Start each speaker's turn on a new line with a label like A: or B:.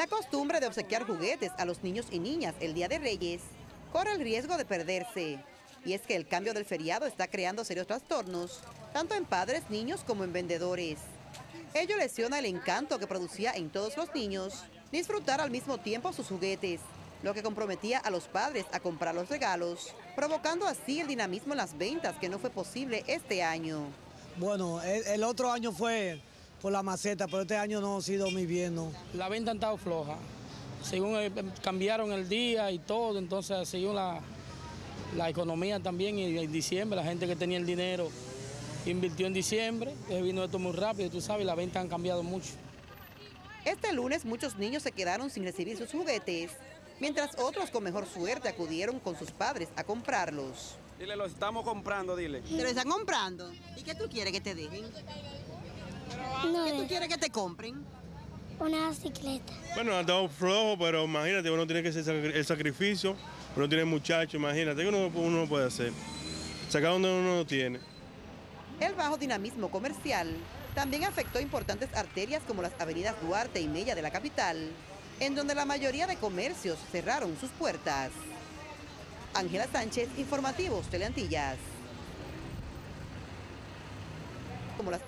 A: La costumbre de obsequiar juguetes a los niños y niñas el Día de Reyes corre el riesgo de perderse. Y es que el cambio del feriado está creando serios trastornos, tanto en padres, niños como en vendedores. Ello lesiona el encanto que producía en todos los niños disfrutar al mismo tiempo sus juguetes, lo que comprometía a los padres a comprar los regalos, provocando así el dinamismo en las ventas que no fue posible este año.
B: Bueno, el, otro año fue por la maceta, pero este año no ha sido muy bien, ¿no?
C: La venta ha estado floja. Según eh, cambiaron el día y todo, entonces según la, la economía también y en diciembre, la gente que tenía el dinero invirtió en diciembre, eh, vino esto muy rápido, tú sabes, la venta han cambiado mucho.
A: Este lunes muchos niños se quedaron sin recibir sus juguetes, mientras otros con mejor suerte acudieron con sus padres a comprarlos.
D: Dile, los estamos comprando, dile.
A: ¿Te lo están comprando? ¿Y qué tú quieres que te dejen?
E: No,
A: ¿Qué tú quieres que te compren?
E: una bicicleta.
F: Bueno, ha estado flojo, pero imagínate, uno tiene que hacer el sacrificio, uno tiene muchachos, imagínate que uno, uno puede hacer. Sacar donde uno no tiene.
A: El bajo dinamismo comercial también afectó importantes arterias como las avenidas Duarte y Mella de la capital, en donde la mayoría de comercios cerraron sus puertas. Ángela Sánchez, Informativos Teleantillas. Como las